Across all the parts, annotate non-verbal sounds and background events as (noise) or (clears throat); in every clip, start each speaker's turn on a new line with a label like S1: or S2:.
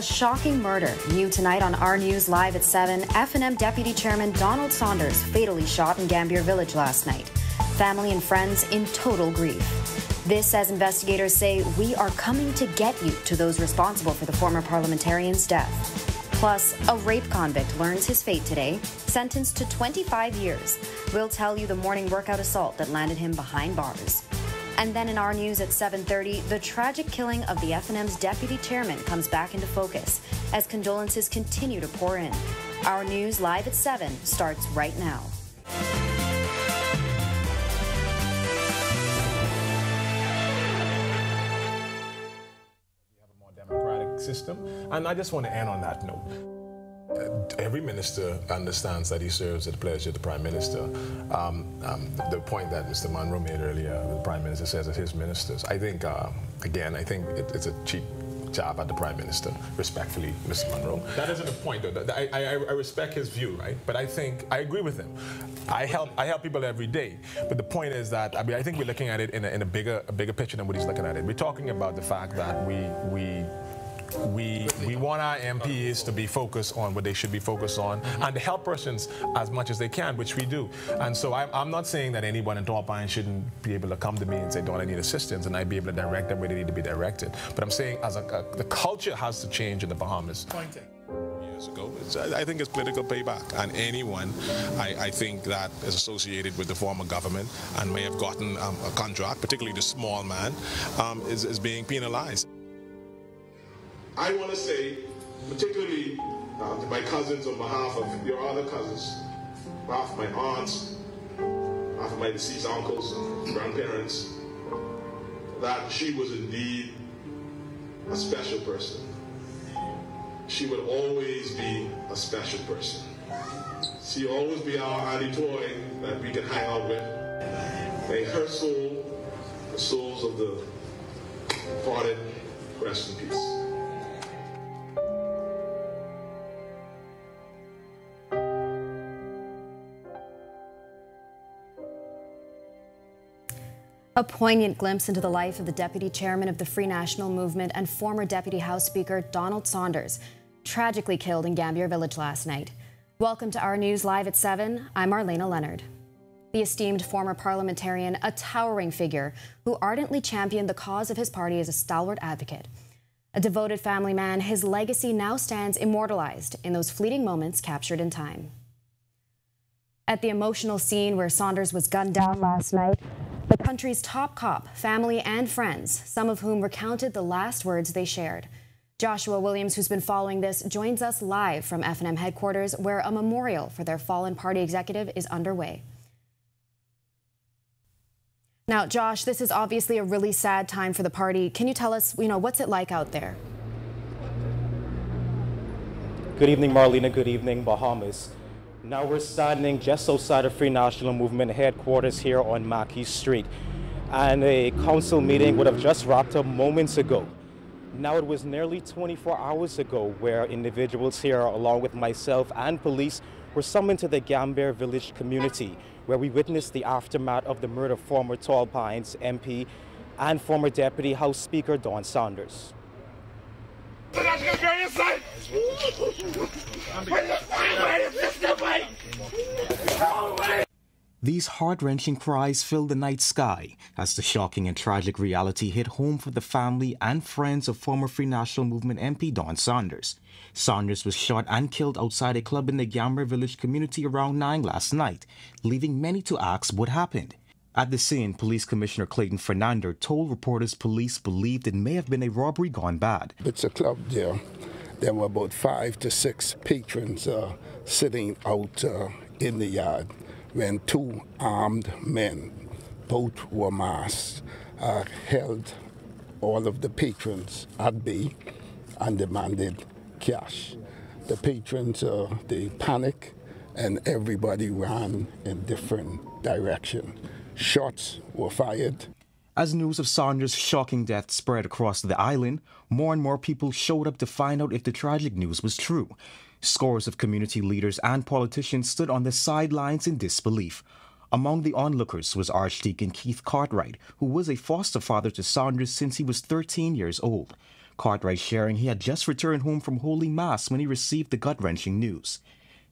S1: A shocking murder. New tonight on our news live at 7. FNM Deputy Chairman Donald Saunders fatally shot in Gambier Village last night. Family and friends in total grief. This as investigators say we are coming to get you to those responsible for the former parliamentarian's death. Plus, a rape convict learns his fate today, sentenced to 25 years. We'll tell you the morning workout assault that landed him behind bars. And then in our news at 7:30, the tragic killing of the FNM's deputy chairman comes back into focus as condolences continue to pour in. Our news live at 7 starts right now.
S2: Have a more democratic system. And I just want to end on that note. Every minister understands that he serves at the pleasure of the prime minister. Um, um, the point that Mr. Munro made earlier, the prime minister says that his ministers. I think, uh, again, I think it, it's a cheap job at the prime minister, respectfully, Mr. Munro. That isn't the point, though. I, I, I, respect his view, right? But I think I agree with him. I help I help people every day. But the point is that I mean I think we're looking at it in a, in a bigger a bigger picture than what he's looking at it. We're talking about the fact that we we we we want our MPs to be focused on what they should be focused on and to help persons as much as they can, which we do. And so I'm, I'm not saying that anyone in Tall Pines shouldn't be able to come to me and say, don't I need assistance? And I'd be able to direct them where they need to be directed. But I'm saying as a, a, the culture has to change in the Bahamas. Pointing years ago. I think it's political payback, and anyone, I, I, think that is associated with the former government and may have gotten um, a contract, particularly the small man, um, is, is being penalized.
S3: I want to say, particularly uh, to my cousins on behalf of your other cousins, on behalf of my aunts, on behalf of my deceased uncles and grandparents, that she was indeed a special person. She would always be a special person. She always be our auntie toy that we can hang out with. May her soul, the souls of the departed, rest in peace.
S1: A poignant glimpse into the life of the deputy chairman of the Free National Movement and former deputy House Speaker Donald Saunders, tragically killed in Gambier Village last night. Welcome to our news live at 7. I'm Marlena Leonard. The esteemed former parliamentarian, a towering figure who ardently championed the cause of his party as a stalwart advocate. A devoted family man, his legacy now stands immortalized in those fleeting moments captured in time. At the emotional scene where Saunders was gunned down last night, the country's top cop, family, and friends, some of whom recounted the last words they shared. Joshua Williams, who's been following this, joins us live from FNM headquarters, where a memorial for their fallen party executive is underway. Now, Josh, this is obviously a really sad time for the party. Can you tell us, you know, what's it like out there?
S4: Good evening, Marlena. Good evening, Bahamas. Now we're standing just outside of Free National Movement headquarters here on Mackey Street. And a council meeting would have just wrapped up moments ago. Now it was nearly 24 hours ago where individuals here, along with myself and police, were summoned to the Gambier Village community, where we witnessed the aftermath of the murder of former Tall Pines MP and former Deputy House Speaker Don Saunders. These heart-wrenching cries filled the night sky as the shocking and tragic reality hit home for the family and friends of former Free National Movement MP Don Saunders. Saunders was shot and killed outside a club in the Gambier Village community around 9 last night, leaving many to ask what happened. At the scene, Police Commissioner Clayton Fernander told reporters police believed it may have been a robbery gone bad.
S5: It's a club there. There were about five to six patrons uh, sitting out uh, in the yard when two armed men, both were masked, uh, held all of the patrons at bay and demanded cash. The patrons, uh, they panicked and everybody ran in different direction. Shots were fired.
S4: As news of Saunders' shocking death spread across the island, more and more people showed up to find out if the tragic news was true. Scores of community leaders and politicians stood on the sidelines in disbelief. Among the onlookers was Archdeacon Keith Cartwright, who was a foster father to Saunders since he was 13 years old. Cartwright sharing he had just returned home from Holy mass when he received the gut-wrenching news.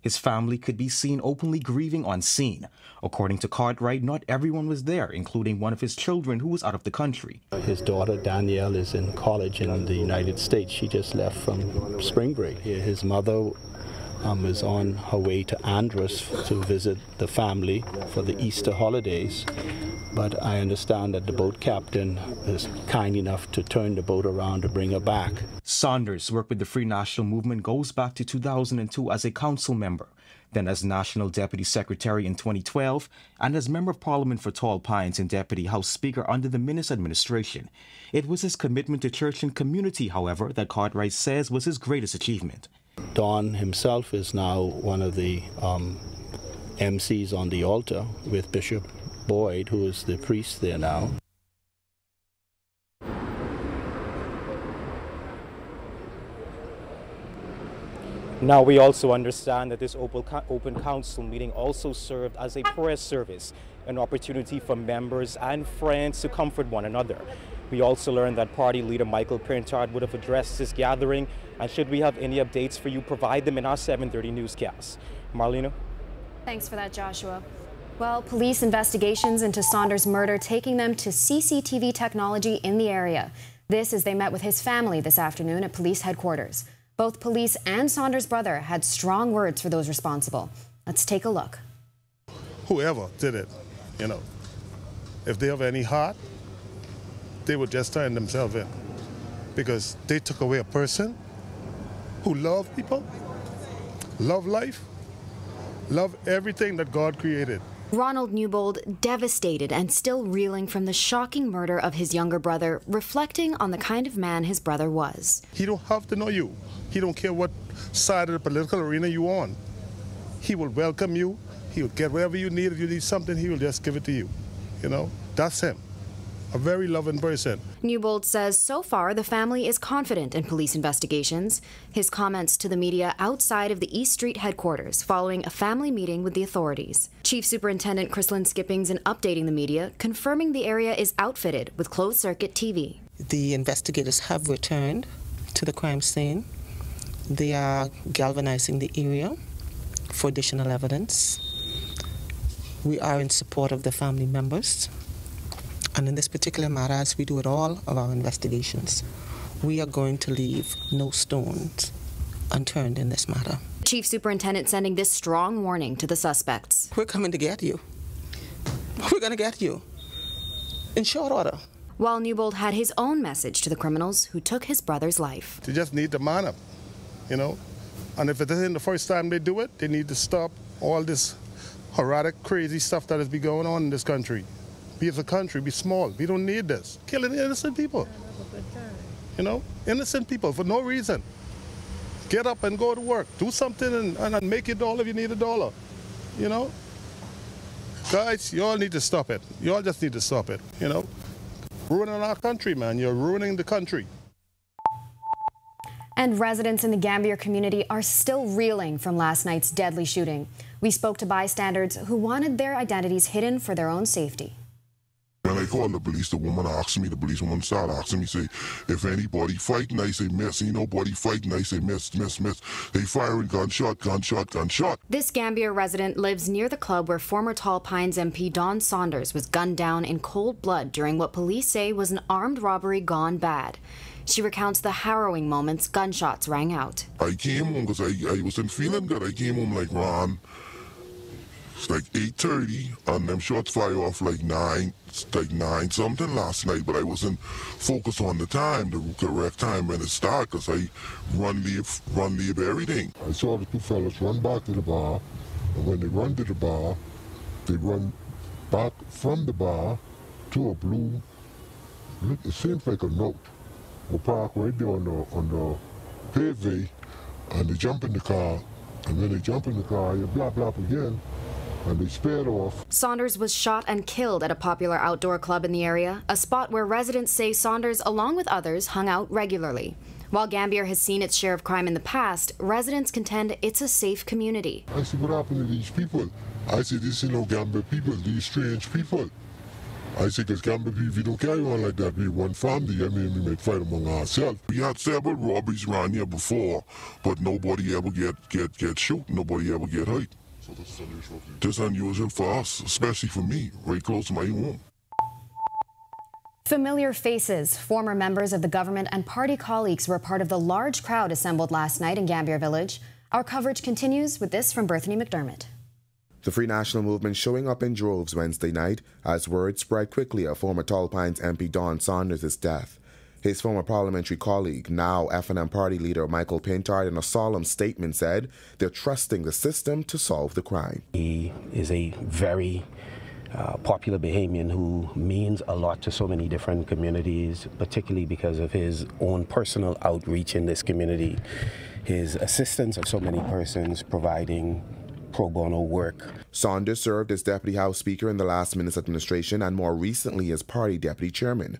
S4: His family could be seen openly grieving on scene. According to Cartwright, not everyone was there, including one of his children who was out of the country.
S6: His daughter Danielle is in college in the United States. She just left from spring break. His mother um, is on her way to Andros to visit the family for the Easter holidays. But I understand that the boat captain is kind enough to turn the boat around to bring her back.
S4: Saunders worked with the Free National Movement goes back to 2002 as a council member, then as National Deputy Secretary in 2012, and as Member of Parliament for Tall Pines and Deputy House Speaker under the Minnis administration. It was his commitment to church and community, however, that Cartwright says was his greatest achievement.
S6: Don himself is now one of the um, MCs on the altar with Bishop Boyd, who is the priest there now.
S4: Now, we also understand that this open council meeting also served as a prayer service, an opportunity for members and friends to comfort one another. We also learned that party leader Michael Pintard would have addressed this gathering, and should we have any updates for you, provide them in our 7.30 newscast. Marlena?
S7: Thanks for that, Joshua. Well, police investigations into Saunders' murder taking them to CCTV technology in the area. This as they met with his family this afternoon at police headquarters. Both police and Saunders' brother had strong words for those responsible. Let's take a look.
S8: Whoever did it, you know, if they have any heart, they would just turn themselves in because they took away a person who loved people, loved life, loved everything that God created.
S7: Ronald Newbold, devastated and still reeling from the shocking murder of his younger brother, reflecting on the kind of man his brother was.
S8: He don't have to know you. He don't care what side of the political arena you on. He will welcome you. He will get whatever you need. If you need something, he will just give it to you. You know, that's him a very loving person.
S7: Newbold says so far the family is confident in police investigations. His comments to the media outside of the East Street headquarters following a family meeting with the authorities. Chief Superintendent Chrislyn Skippings in updating the media, confirming the area is outfitted with closed circuit TV.
S9: The investigators have returned to the crime scene. They are galvanizing the area for additional evidence. We are in support of the family members and in this particular matter, as we do with all of our investigations, we are going to leave no stones unturned in this matter.
S7: Chief Superintendent sending this strong warning to the suspects.
S9: We're coming to get you. We're going to get you. In short order.
S7: While Newbold had his own message to the criminals who took his brother's life.
S8: They just need to man up, you know? And if it isn't the first time they do it, they need to stop all this erratic, crazy stuff that has been going on in this country. Be as a country, be small. We don't need this. Killing innocent people. You know, innocent people for no reason. Get up and go to work. Do something and, and make your dollar if you need a dollar. You know? Guys, you all need to stop it. You all just need to stop it, you know? Ruining our country, man. You're ruining the country.
S7: And residents in the Gambier community are still reeling from last night's deadly shooting. We spoke to bystanders who wanted their identities hidden for their own safety.
S10: When I called the police, the woman asked me, the policewoman started asking me, say, if anybody fighting, I say, miss. Ain't nobody fighting, I say, miss, miss, miss. They firing gunshot, gunshot, gunshot.
S7: This Gambier resident lives near the club where former Tall Pines MP Don Saunders was gunned down in cold blood during what police say was an armed robbery gone bad. She recounts the harrowing moments gunshots rang out.
S10: I came home because I, I wasn't feeling good. I came home like, Ron, it's like 8.30 and them shots fire off like 9, like 9 something last night, but I wasn't focused on the time, the correct time when it started, because I run leave, run leave everything. I saw the two fellas run back to the bar, and when they run to the bar, they run back from the bar to a blue, it seems like a note, will park right there on the, on the pavement, and they jump in the car, and then they jump in the car, you blah blah again, and they sped off.
S7: Saunders was shot and killed at a popular outdoor club in the area, a spot where residents say Saunders, along with others, hung out regularly. While Gambier has seen its share of crime in the past, residents contend it's a safe community.
S10: I see what happened to these people. I see this, you know, Gambier people, these strange people. I say, because Campbell, people, we don't carry on like that, we one family, I mean, we make fight among ourselves. We had several robberies around here before, but nobody ever get, get, get shot, nobody ever get hurt. So this is unusual. This is unusual for us, especially for me, right close to my home.
S1: Familiar faces, former members of the government and party colleagues were part of the large crowd assembled last night in Gambier Village. Our coverage continues with this from Berthany McDermott.
S11: The Free National Movement showing up in droves Wednesday night as word spread quickly of former Tall Pines MP Don Saunders' death. His former parliamentary colleague, now FNM party leader Michael Pintard, in a solemn statement said they're trusting the system to solve the crime.
S12: He is a very uh, popular Bahamian who means a lot to so many different communities, particularly because of his own personal outreach in this community, his assistance of so many persons providing pro bono work.
S11: Saunders served as Deputy House Speaker in the last Minnis administration and more recently as Party Deputy Chairman.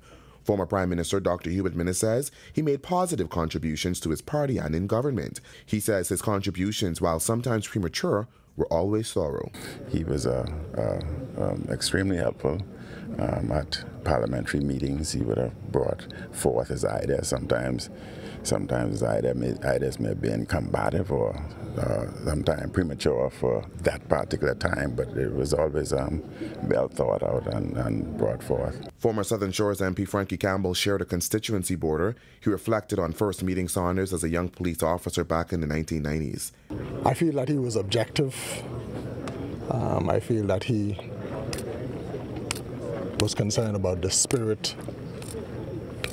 S11: Former Prime Minister Dr. Hubert Minnis says he made positive contributions to his party and in government. He says his contributions, while sometimes premature, were always thorough.
S13: He was uh, uh, um, extremely helpful. Um, at parliamentary meetings, he would have brought forth his ideas. Sometimes, sometimes his may, ideas may have been combative or uh, sometimes premature for that particular time, but it was always um, well thought out and, and, brought forth.
S11: Former Southern Shores MP Frankie Campbell shared a constituency border. He reflected on first meeting Saunders as a young police officer back in the 1990s.
S14: I feel that he was objective. Um, I feel that he was concerned about the spirit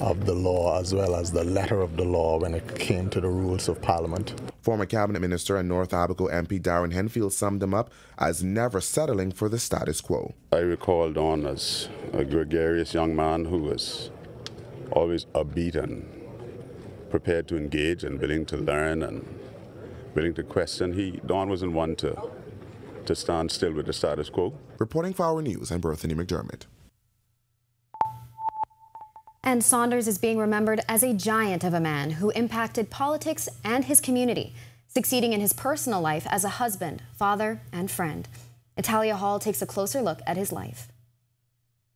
S14: of the law as well as the letter of the law when it came to the rules of Parliament.
S11: Former Cabinet Minister and North Abaco MP Darren Henfield summed them up as never settling for the status quo.
S15: I recall Don as a gregarious young man who was always upbeat and prepared to engage and willing to learn and willing to question. He Don wasn't one to to stand still with the status quo.
S11: Reporting for our news, I'm Berthany McDermott.
S1: And Saunders is being remembered as a giant of a man who impacted politics and his community, succeeding in his personal life as a husband, father, and friend. Italia Hall takes a closer look at his life.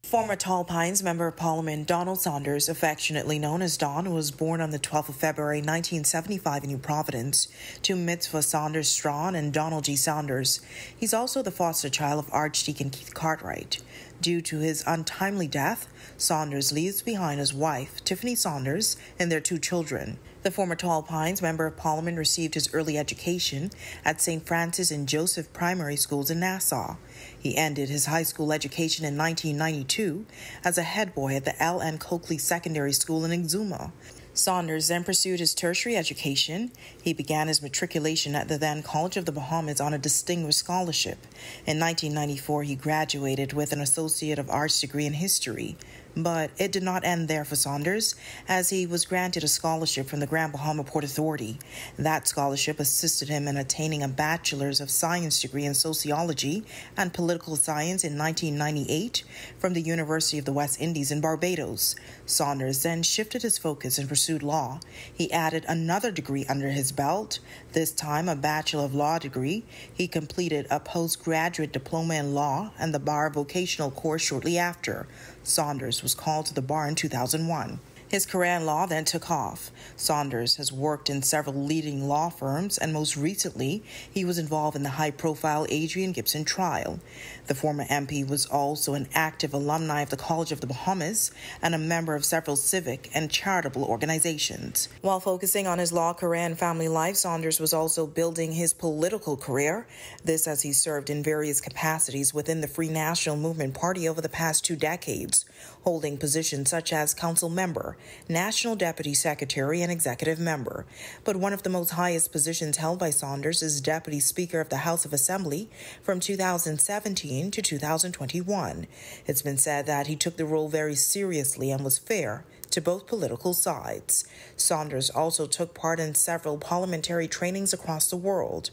S16: Former Tall Pines Member of Parliament Donald Saunders, affectionately known as Don, was born on the 12th of February 1975 in New Providence to Mitzvah Saunders Strawn and Donald G. Saunders. He's also the foster child of Archdeacon Keith Cartwright. Due to his untimely death, Saunders leaves behind his wife, Tiffany Saunders, and their two children. The former Tall Pines Member of Parliament received his early education at St. Francis and Joseph Primary Schools in Nassau. He ended his high school education in 1992 as a head boy at the L. N. Coakley Secondary School in Exuma. Saunders then pursued his tertiary education. He began his matriculation at the then College of the Bahamas on a distinguished scholarship. In 1994, he graduated with an Associate of Arts degree in history. But it did not end there for Saunders, as he was granted a scholarship from the Grand Bahama Port Authority. That scholarship assisted him in attaining a Bachelor's of Science degree in Sociology and Political Science in 1998 from the University of the West Indies in Barbados. Saunders then shifted his focus and pursued law. He added another degree under his belt, this time a Bachelor of Law degree. He completed a postgraduate diploma in law and the bar vocational course shortly after. Saunders was called to the bar in 2001. His career in law then took off. Saunders has worked in several leading law firms, and most recently, he was involved in the high profile Adrian Gibson trial. The former MP was also an active alumni of the College of the Bahamas and a member of several civic and charitable organizations. While focusing on his law career and family life, Saunders was also building his political career. This as he served in various capacities within the Free National Movement Party over the past two decades, holding positions such as council member, national deputy secretary, and executive member. But one of the most highest positions held by Saunders is deputy speaker of the House of Assembly from 2017 to 2021. It's been said that he took the role very seriously and was fair to both political sides. Saunders also took part in several parliamentary trainings across the world.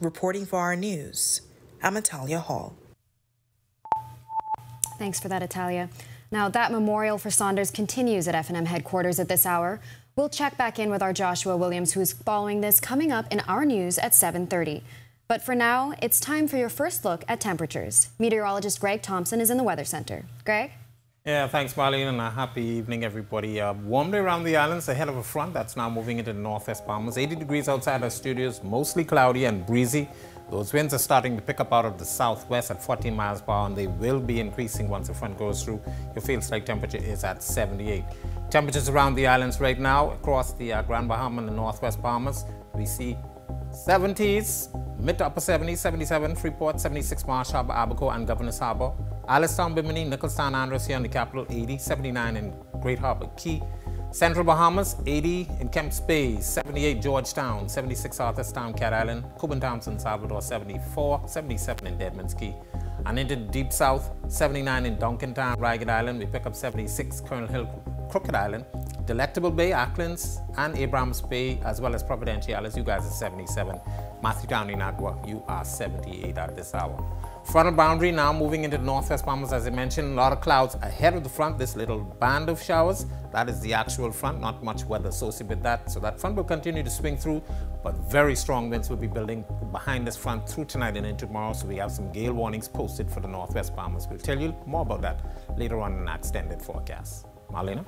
S16: Reporting for our news, I'm Italia Hall.
S1: Thanks for that, Italia. Now, that memorial for Saunders continues at FNM headquarters at this hour. We'll check back in with our Joshua Williams, who's following this, coming up in our news at 7.30. But for now, it's time for your first look at temperatures. Meteorologist Greg Thompson is in the Weather Center. Greg?
S17: Yeah, thanks, Marlene, and a happy evening, everybody. Uh, warm day around the islands ahead of a front that's now moving into the northwest Bahamas. 80 degrees outside our studios, mostly cloudy and breezy. Those winds are starting to pick up out of the southwest at 14 miles per hour, and they will be increasing once the front goes through. Your feels like temperature is at 78. Temperatures around the islands right now across the uh, Grand Bahama and the northwest Bahamas, we see 70s, mid to upper 70s, 77 Freeport, 76 Marsh Harbor, Abaco, and Governor's Harbor. Alistown, Bimini, Nicholstown, Andros here in the capital, 80, 79 in Great Harbor Cay. Central Bahamas, 80 in Kemps Bay, 78 Georgetown, 76 Arthurstown, Cat Island, Cuban Thompson, Salvador, 74, 77 in Deadman's Cay. And into the deep south, 79 in Duncantown, Ragged Island, we pick up 76 Colonel Hill, Crooked Island, Delectable Bay, Acklins, and Abraham's Bay, as well as Providenciales, you guys are 77. Matthew Town, Inagua, you are 78 at this hour. Frontal boundary now moving into the northwest Bahamas, as I mentioned, a lot of clouds ahead of the front, this little band of showers. That is the actual front, not much weather associated with that. So that front will continue to swing through, but very strong winds will be building behind this front through tonight and into tomorrow. So we have some gale warnings posted for the northwest Bahamas. We'll tell you more about that later on in our extended forecast. Marlena?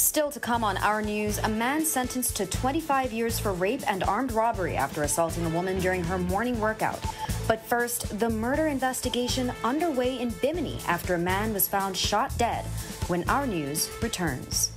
S1: Still to come on our news, a man sentenced to 25 years for rape and armed robbery after assaulting a woman during her morning workout. But first, the murder investigation underway in Bimini after a man was found shot dead when our news returns.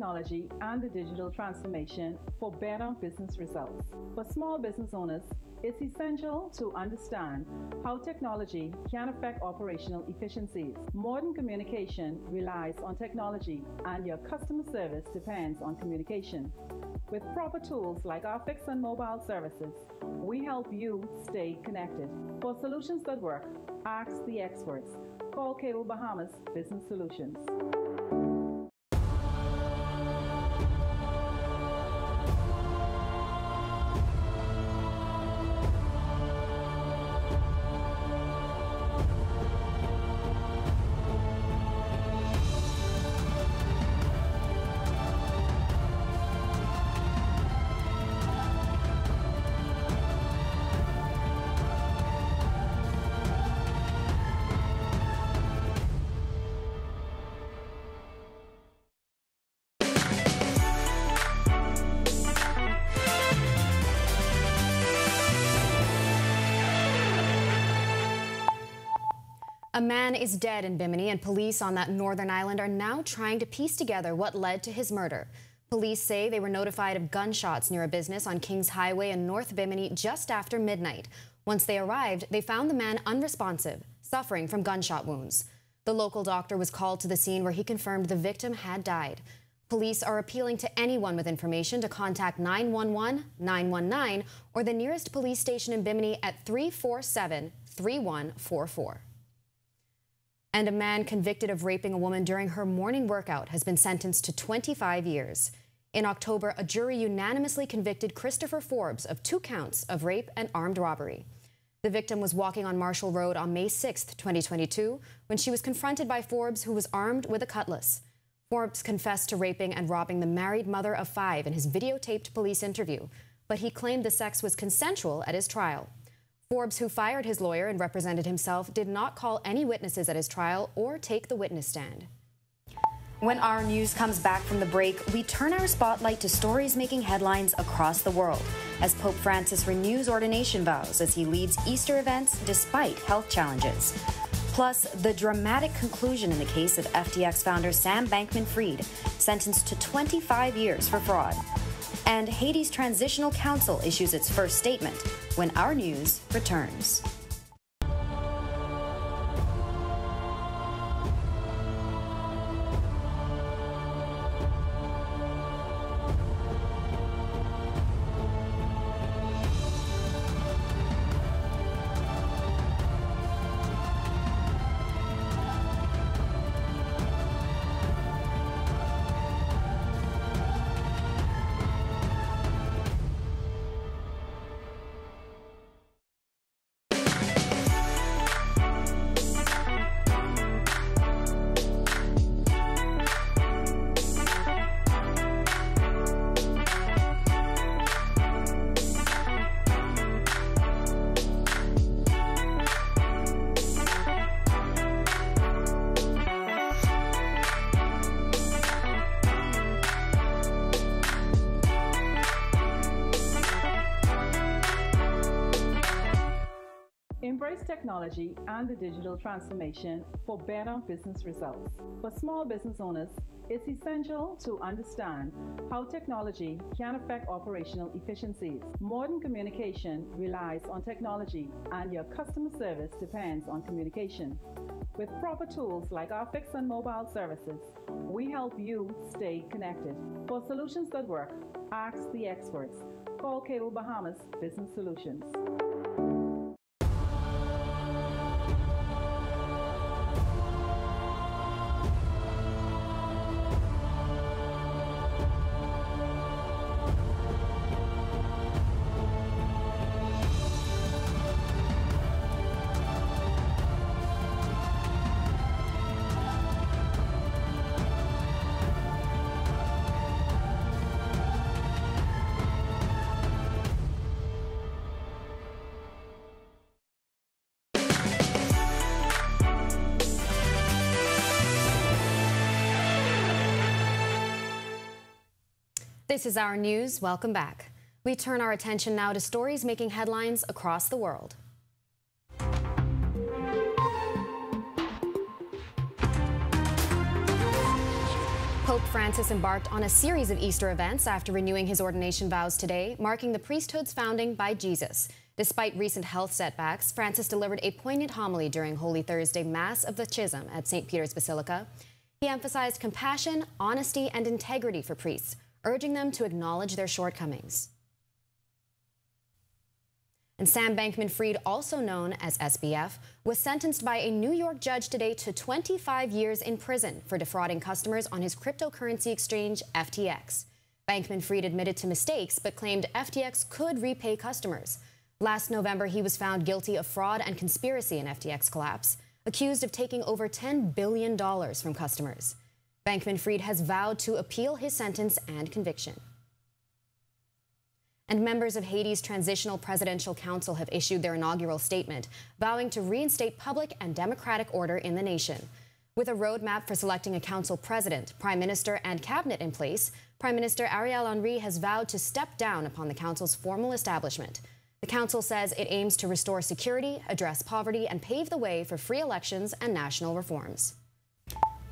S18: Technology and the digital transformation for better business results. For small business owners, it's essential to understand how technology can affect operational efficiencies. Modern communication relies on technology, and your customer service depends on communication. With proper tools like our fixed and mobile services, we help you stay connected. For solutions that work, ask the experts. Call Cable Bahamas Business Solutions.
S1: Man is dead in Bimini, and police on that northern island are now trying to piece together what led to his murder. Police say they were notified of gunshots near a business on Kings Highway in North Bimini just after midnight. Once they arrived, they found the man unresponsive, suffering from gunshot wounds. The local doctor was called to the scene where he confirmed the victim had died. Police are appealing to anyone with information to contact 911, 919, or the nearest police station in Bimini at 347 3144. And a man convicted of raping a woman during her morning workout has been sentenced to 25 years. In October, a jury unanimously convicted Christopher Forbes of two counts of rape and armed robbery. The victim was walking on Marshall Road on May 6, 2022, when she was confronted by Forbes, who was armed with a cutlass. Forbes confessed to raping and robbing the married mother of five in his videotaped police interview, but he claimed the sex was consensual at his trial. Forbes, who fired his lawyer and represented himself, did not call any witnesses at his trial or take the witness stand. When our news comes back from the break, we turn our spotlight to stories making headlines across the world as Pope Francis renews ordination vows as he leads Easter events despite health challenges. Plus, the dramatic conclusion in the case of FTX founder Sam Bankman Fried, sentenced to 25 years for fraud. And Haiti's Transitional Council issues its first statement when our news returns.
S18: Technology and the digital transformation for better business results. For small business owners, it's essential to understand how technology can affect operational efficiencies. Modern communication relies on technology, and your customer service depends on communication. With proper tools like our fixed and mobile services, we help you stay connected. For solutions that work, ask the experts. Call Cable Bahamas Business Solutions.
S1: This is our news. Welcome back. We turn our attention now to stories making headlines across the world. Pope Francis embarked on a series of Easter events after renewing his ordination vows today, marking the priesthood's founding by Jesus. Despite recent health setbacks, Francis delivered a poignant homily during Holy Thursday Mass of the Chrism at St. Peter's Basilica. He emphasized compassion, honesty, and integrity for priests, urging them to acknowledge their shortcomings. And Sam Bankman Fried, also known as SBF, was sentenced by a New York judge today to 25 years in prison for defrauding customers on his cryptocurrency exchange, FTX. Bankman Fried admitted to mistakes but claimed FTX could repay customers. Last November, he was found guilty of fraud and conspiracy in FTX collapse, accused of taking over $10 billion from customers. Bankman Fried has vowed to appeal his sentence and conviction. And members of Haiti's Transitional Presidential Council have issued their inaugural statement, vowing to reinstate public and democratic order in the nation. With a roadmap for selecting a council president, prime minister, and cabinet in place, Prime Minister Ariel Henry has vowed to step down upon the council's formal establishment. The council says it aims to restore security, address poverty, and pave the way for free elections and national reforms.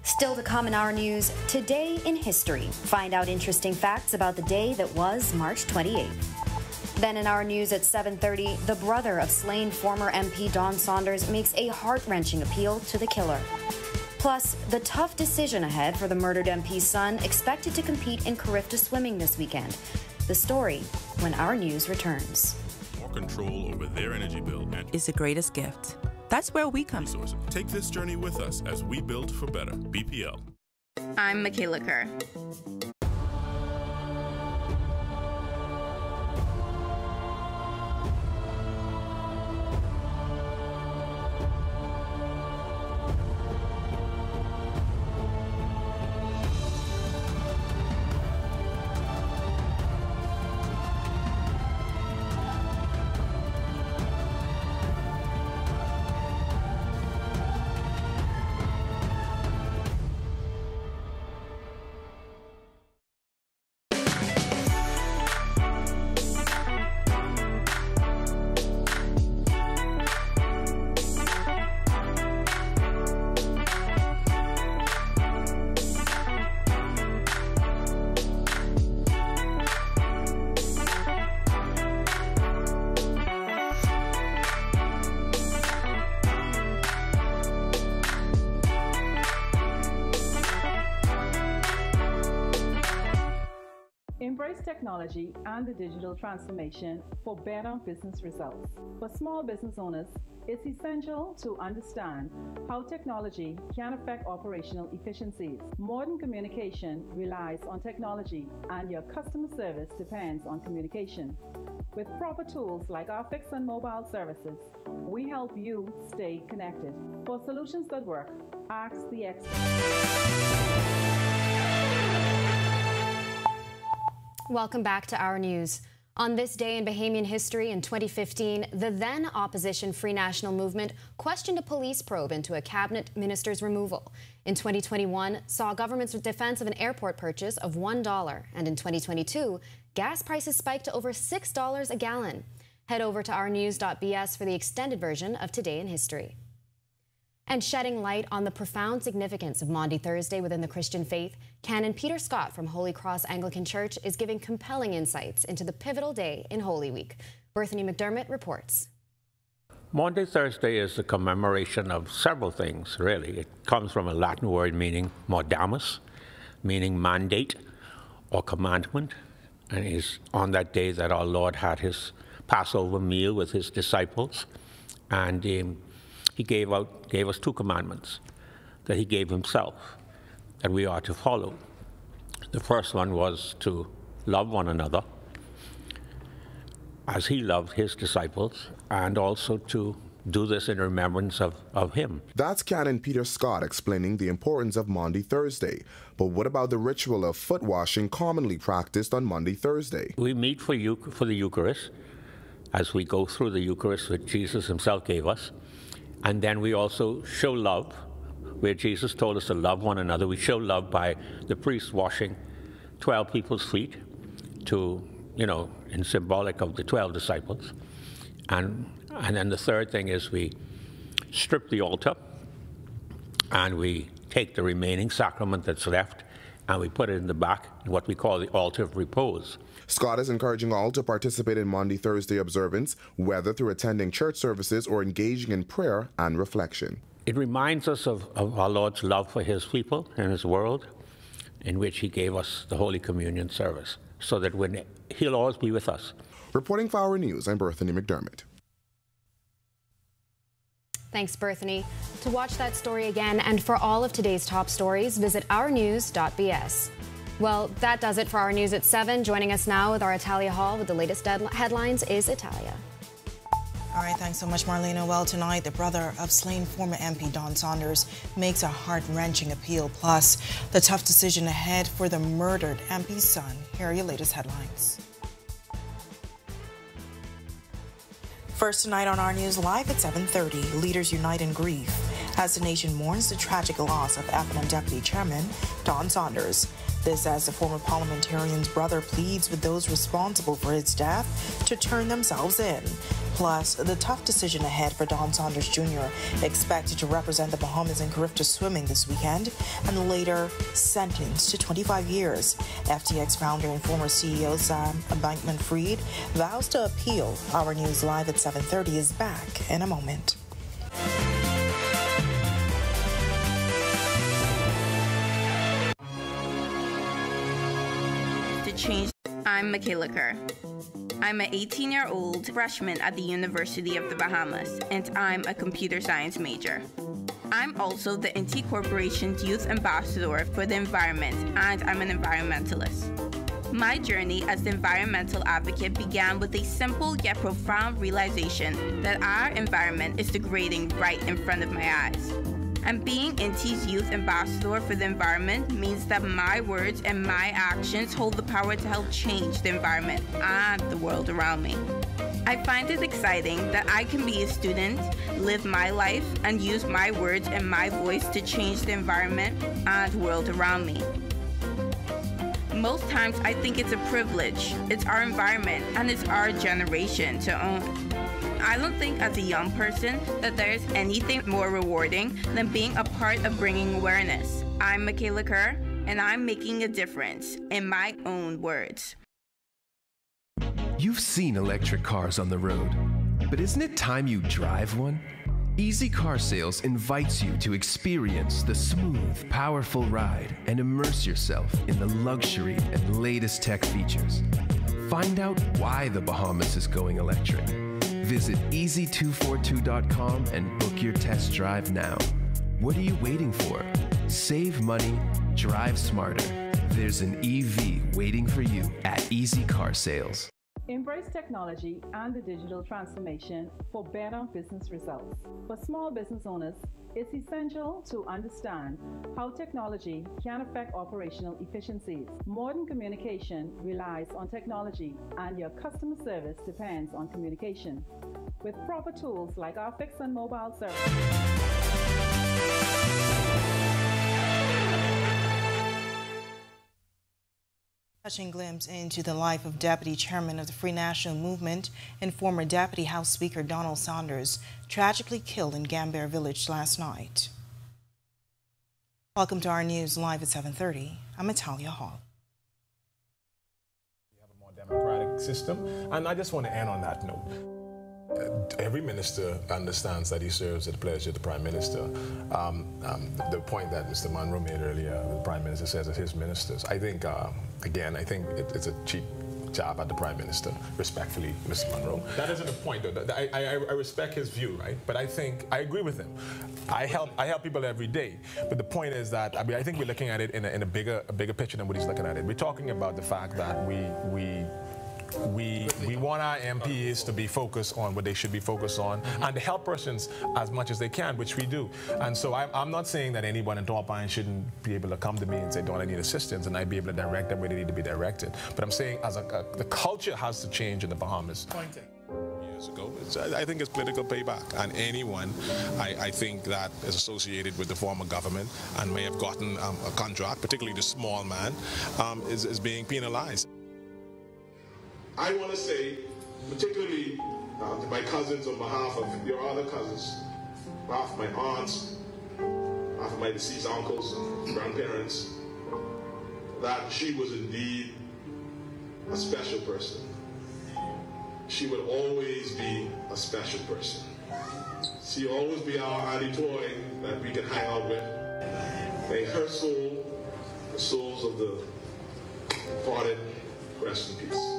S19: Still to come in our news, today in history. Find out interesting facts about the day that was March 28th. Then in our news at 7:30, the brother of slain former MP Don Saunders makes a heart-wrenching appeal to the killer. Plus, the tough decision ahead for the murdered MP's son expected to compete in Carifta swimming this weekend. The story when our news returns.
S20: More control over their energy bill and
S21: is the greatest gift. That's where we come.
S20: Resources. Take this journey with us as we build for better. BPL.
S22: I'm Michaela Kerr.
S18: The digital transformation for better business results. For small business owners, it's essential to understand how technology can affect operational efficiencies. Modern communication relies on technology, and your customer service depends on communication. With proper tools like our fixed and mobile services, we help you stay connected. For solutions that work, ask the expert.
S1: Welcome back to our news. On this day in Bahamian history in 2015, the then opposition Free National Movement questioned a police probe into a cabinet minister's removal. In 2021, saw government's defense of an airport purchase of $1, and in 2022, gas prices spiked to over $6 a gallon. Head over to ournews.bs for the extended version of Today in History and shedding light on the profound significance of Maundy Thursday within the Christian faith, Canon Peter Scott from Holy Cross Anglican Church is giving compelling insights into the pivotal day in Holy Week. Berthany McDermott reports.
S23: Maundy Thursday is a commemoration of several things, really. It comes from a Latin word meaning mordamus, meaning mandate or commandment, and it is on that day that our Lord had his Passover meal with his disciples, and um, he gave, out, gave us two commandments that he gave himself that we are to follow. The first one was to love one another as he loved his disciples, and also to do this in remembrance of, of him.
S11: That's Canon Peter Scott explaining the importance of Maundy Thursday. But what about the ritual of foot washing commonly practiced on Maundy Thursday?
S23: We meet for, for the Eucharist as we go through the Eucharist that Jesus himself gave us. And then we also show love, where Jesus told us to love one another. We show love by the priest washing 12 people's feet to, you know, in symbolic of the 12 disciples. And, and then the third thing is we strip the altar and we take the remaining sacrament that's left and we put it in the back, in what we call the altar of repose.
S11: Scott is encouraging all to participate in Maundy Thursday observance, whether through attending church services or engaging in prayer and reflection.
S23: It reminds us of, of our Lord's love for his people and his world, in which he gave us the Holy Communion service, so that when he'll always be with us.
S11: Reporting for Our News, I'm Berthany McDermott.
S1: Thanks, Berthany. To watch that story again and for all of today's top stories, visit ournews.bs. Well, that does it for our news at 7. Joining us now with our Italia Hall with the latest headlines is Italia.
S16: All right, thanks so much, Marlena. Well, tonight, the brother of slain former MP Don Saunders makes a heart wrenching appeal, plus the tough decision ahead for the murdered MP's son. Here are your latest headlines. First tonight on our news live at 7:30, leaders unite in grief as the nation mourns the tragic loss of FNM Deputy Chairman Don Saunders. This as the former parliamentarian's brother pleads with those responsible for his death to turn themselves in. Plus, the tough decision ahead for Don Saunders Jr., expected to represent the Bahamas in Carifta swimming this weekend, and later sentenced to 25 years. FTX founder and former CEO Sam Bankman-Fried vows to appeal. Our news live at 7:30 is back in a moment.
S22: I'm Michaela Kerr. I'm an 18 year old freshman at the University of the Bahamas, and I'm a computer science major. I'm also the NT Corporation's Youth Ambassador for the Environment, and I'm an environmentalist. My journey as an environmental advocate began with a simple yet profound realization that our environment is degrading right in front of my eyes. And being NT's youth ambassador for the environment means that my words and my actions hold the power to help change the environment and the world around me. I find it exciting that I can be a student, live my life, and use my words and my voice to change the environment and world around me. Most times I think it's a privilege. It's our environment and it's our generation to own. I don't think as a young person that there's anything more rewarding than being a part of bringing awareness. I'm Michaela Kerr, and I'm making a difference in my own words.
S24: You've seen electric cars on the road, but isn't it time you drive one?
S25: Easy Car Sales invites you to experience the smooth, powerful ride and immerse yourself in the luxury and latest tech features. Find out why the Bahamas is going electric. Visit easy242.com and book your test drive now. What are you waiting for? Save money, drive smarter. There's an EV waiting for you at Easy Car Sales.
S18: Embrace technology and the digital transformation for better business results. For small business owners, it's essential to understand how technology can affect operational efficiencies. Modern communication relies on technology, and your customer service depends on communication. With proper tools like our fixed and mobile service,
S16: Touching glimpse into the life of Deputy Chairman of the Free National Movement and former Deputy House Speaker Donald Saunders, tragically killed in Gambier Village last night. Welcome to our news live at 7:30. I'm Natalia Hall.
S2: We have a more democratic system. And I just want to end on that note. Every minister understands that he serves at the pleasure of the prime minister. Um, um, the, point that Mr. Monroe made earlier, the prime minister says that his ministers. I think, uh, again, I think it, it's a cheap job at the prime minister. Respectfully, Mr. Monroe. That isn't the point, though. I, I, I respect his view, right? But I think I agree with him. I help I help people every day. But the point is that I mean I think we're looking at it in a, in a bigger a bigger picture than what he's looking at it. We're talking about the fact that we we we we want our MPs to be focused on what they should be focused on and to help persons as much as they can, which we do. And so I'm, I'm not saying that anyone in Torpine shouldn't be able to come to me and say, don't I need assistance? And I'd be able to direct them where they need to be directed. But I'm saying as a, a- the culture has to change in the Bahamas.
S26: years ago. I I think it's political payback, and anyone I, I think that is associated with the former government and may have gotten um, a contract, particularly the small man, um, is, is being penalized.
S3: I want to say, particularly uh, to my cousins on behalf of your other cousins, on behalf of my aunts, on behalf of my deceased uncles and grandparents, that she was indeed a special person. She would always be a special person. She always be our auntie toy that we can hang out with. May her soul, the souls of the departed, rest in peace.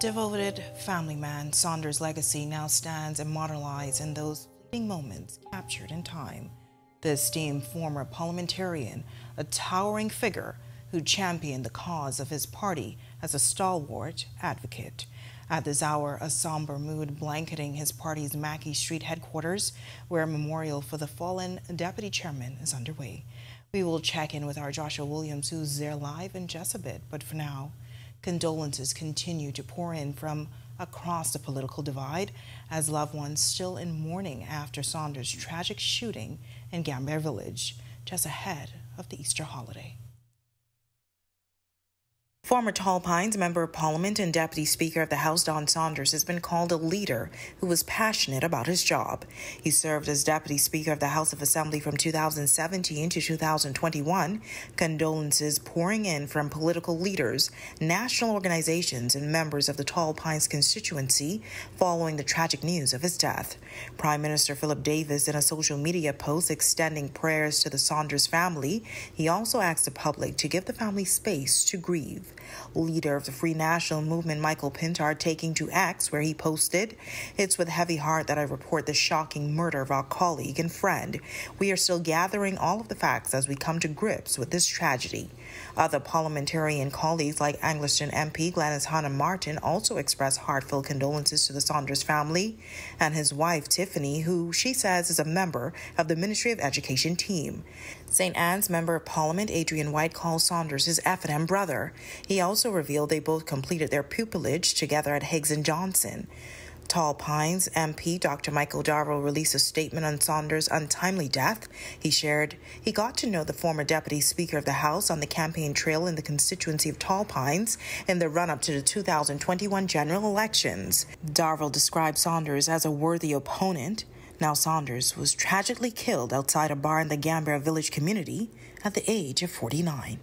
S16: Devoted family man, Saunders' legacy now stands immortalized in those fleeting moments captured in time. The esteemed former parliamentarian, a towering figure who championed the cause of his party as a stalwart advocate. At this hour, a somber mood blanketing his party's Mackey Street headquarters, where a memorial for the fallen deputy chairman is underway. We will check in with our Joshua Williams, who's there live in just a bit, but for now, condolences continue to pour in from across the political divide as loved ones still in mourning after Saunders' tragic shooting in Gambier Village, just ahead of the Easter holiday. Former Tall Pines Member of Parliament and Deputy Speaker of the House Don Saunders has been called a leader who was passionate about his job. He served as Deputy Speaker of the House of Assembly from 2017 to 2021, condolences pouring in from political leaders, national organizations, and members of the Tall Pines constituency following the tragic news of his death. Prime Minister Philip Davis, in a social media post extending prayers to the Saunders family, he also asked the public to give the family space to grieve. Leader of the Free National Movement, Michael Pintard, taking to X, where he posted, It's with heavy heart that I report the shocking murder of our colleague and friend. We are still gathering all of the facts as we come to grips with this tragedy. Other parliamentarian colleagues like Englerston MP Glenys Hanna Martin also expressed heartfelt condolences to the Saunders family and his wife Tiffany, who she says is a member of the Ministry of Education team. St. Anne's Member of Parliament Adrian White calls Saunders his FNM brother. He also revealed they both completed their pupillage together at Higgs and Johnson. Tall Pines MP Dr. Michael Darville released a statement on Saunders' untimely death. He shared, He got to know the former Deputy Speaker of the House on the campaign trail in the constituency of Tall Pines in the run up to the 2021 general elections. Darville described Saunders as a worthy opponent. Now, Saunders was tragically killed outside a bar in the Gambier village community at the age of 49.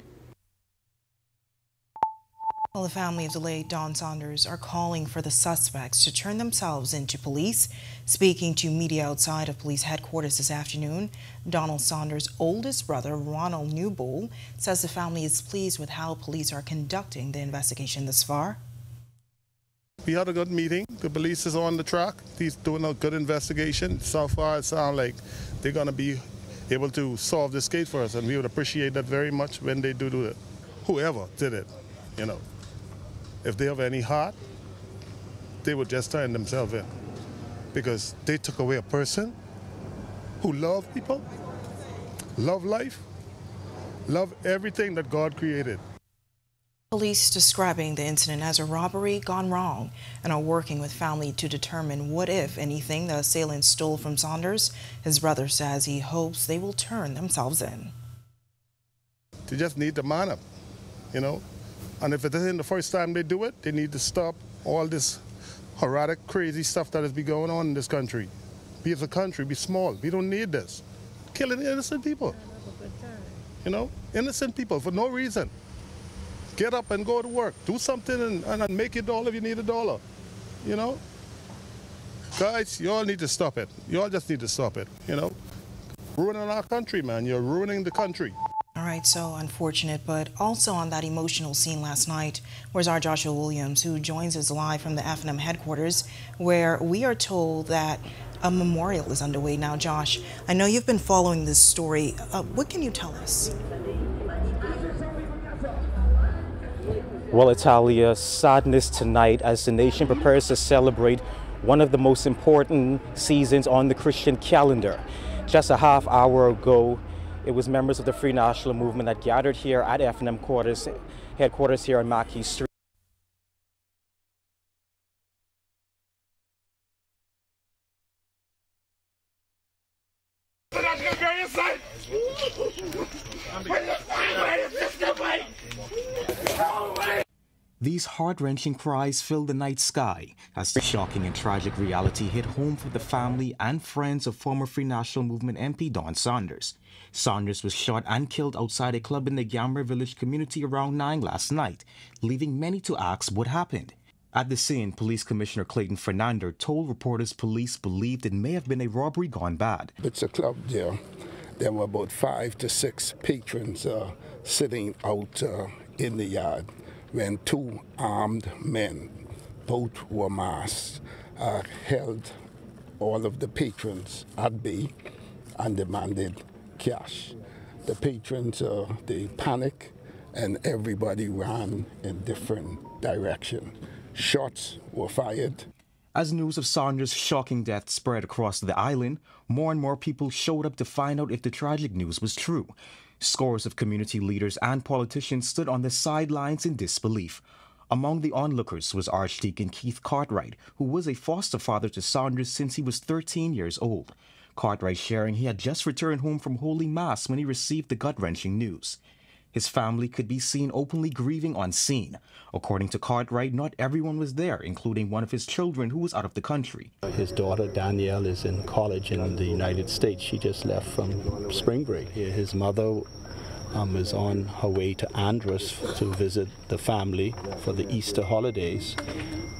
S16: Well, the family of the late Don Saunders are calling for the suspects to turn themselves into police. Speaking to media outside of police headquarters this afternoon, Donald Saunders' oldest brother, Ronald Newbold, says the family is pleased with how police are conducting the investigation thus far.
S8: We had a good meeting. The police is on the track. He's doing a good investigation. So far, it sounds like they're going to be able to solve this case for us, and we would appreciate that very much when they do do it. Whoever did it, you know. If they have any heart, they would just turn themselves in because they took away a person who loved people, loved life, loved everything that God created.
S16: Police describing the incident as a robbery gone wrong and are working with family to determine what, if anything, the assailants stole from Saunders. His brother says he hopes they will turn themselves in.
S8: They just need to man up, you know. And if it isn't the first time they do it, they need to stop all this erratic, crazy stuff that has been going on in this country. Be as a country, be small. We don't need this. Killing innocent people. You know, innocent people for no reason. Get up and go to work. Do something and, and make it dollar if you need a dollar. You know? Guys, you all need to stop it. You all just need to stop it, you know? Ruining our country, man. You're ruining the country.
S16: All right, so unfortunate, but also on that emotional scene last night was our Joshua Williams, who joins us live from the FNM headquarters, where we are told that a memorial is underway now. Josh, I know you've been following this story. Uh, what can you tell us?
S4: Well, Italia, sadness tonight as the nation prepares to celebrate one of the most important seasons on the Christian calendar. Just a half hour ago, it was members of the Free National Movement that gathered here at FNM quarters, headquarters here on Mackey Street. These heart-wrenching cries filled the night sky as the shocking and tragic reality hit home for the family and friends of former Free National Movement MP Don Saunders. Saunders was shot and killed outside a club in the Gambier Village community around 9 last night, leaving many to ask what happened. At the scene, Police Commissioner Clayton Fernander told reporters police believed it may have been a robbery gone bad.
S5: It's a club there. There were about five to six patrons uh, sitting out uh, in the yard when two armed men, both were masked, uh, held all of the patrons at bay and demanded cash. The patrons, uh, they panicked and everybody ran in different direction. Shots were fired.
S4: As news of Saunders' shocking death spread across the island, more and more people showed up to find out if the tragic news was true. Scores of community leaders and politicians stood on the sidelines in disbelief. Among the onlookers was Archdeacon Keith Cartwright, who was a foster father to Saunders since he was 13 years old. Cartwright sharing he had just returned home from Holy Mass when he received the gut-wrenching news. His family could be seen openly grieving on scene. According to Cartwright, not everyone was there, including one of his children who was out of the country.
S6: His daughter Danielle is in college in the United States. She just left from spring break. His mother um, is on her way to Andros to visit the family for the Easter holidays.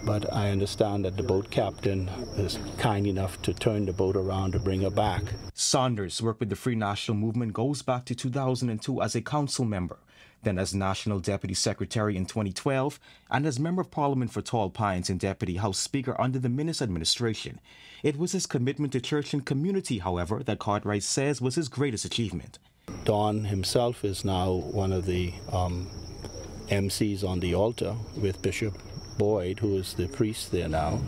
S6: But I understand that the boat captain is kind enough to turn the boat around to bring her back.
S4: Saunders' work with the Free National Movement goes back to 2002 as a council member, then as National Deputy Secretary in 2012, and as Member of Parliament for Tall Pines and Deputy House Speaker under the Minnis administration. It was his commitment to church and community, however, that Cartwright says was his greatest achievement.
S6: Don himself is now one of the um, MCs on the altar with Bishop Boyd, who is the priest there now.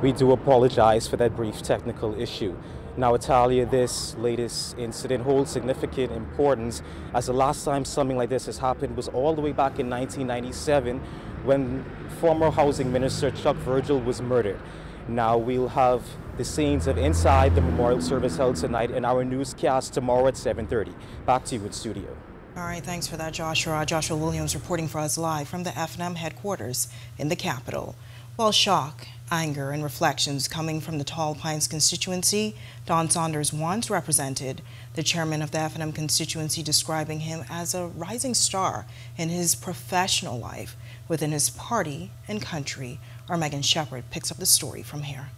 S4: We do apologize for that brief technical issue. Now, Italia, this latest incident holds significant importance as the last time something like this has happened was all the way back in 1997 when former housing minister Chuck Virgil was murdered. Now we'll have the scenes of inside the memorial service held tonight in our newscast tomorrow at 7.30. Back to you in studio.
S16: All right, thanks for that, Joshua. Joshua Williams reporting for us live from the FNM headquarters in the capital. While shock, anger, and reflections coming from the Tall Pines constituency, Don Saunders once represented the chairman of the FNM constituency describing him as a rising star in his professional life within his party and country. Our Megan Shepard picks up the story from here.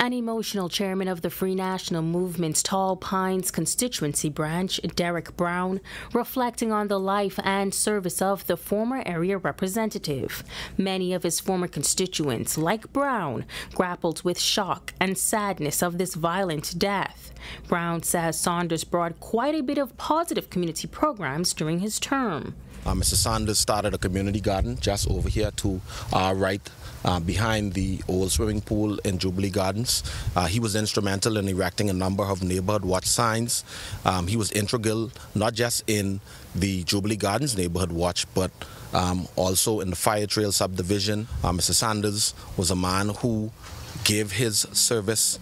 S27: An emotional chairman of the Free National Movement's Tall Pines constituency branch, Derek Brown, reflecting on the life and service of the former area representative. Many of his former constituents, like Brown, grappled with shock and sadness of this violent death. Brown says Saunders brought quite a bit of positive community programs during his term.
S28: Uh, Mr. Sanders started a community garden just over here to our right uh, behind the old swimming pool in Jubilee Gardens. Uh, he was instrumental in erecting a number of neighborhood watch signs. Um, he was integral not just in the Jubilee Gardens neighborhood watch, but um, also in the Fire Trail subdivision. Uh, Mr. Sanders was a man who gave his service